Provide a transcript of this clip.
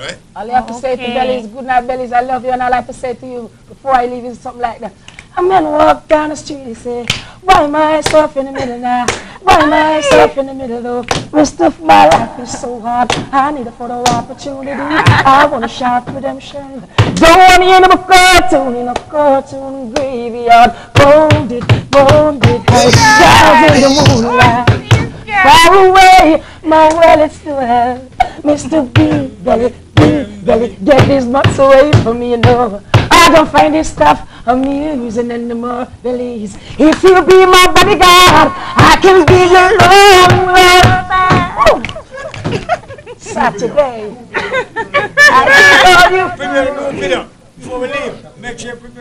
right? All you have to say to Okay. Bellies, good night, Bellies, I love you, and all I like to say to you before I leave is something like that. A man walk down the street, he say, why myself in the middle now? Why myself in the middle though? Rest of my life is so hard. I need a photo opportunity. I want to shout redemption. Don't want to hear no cartoon in a cartoon graveyard. Bold it, bold it, down in the moonlight. Far away, my wallet still has Mr. B, belly, B, belly, get these nuts away from me, you know. I don't find this stuff amusing anymore, Belize. If you be my bodyguard, I can be your long Saturday. I love you. Prepare to do video before we leave. Make sure you prepare.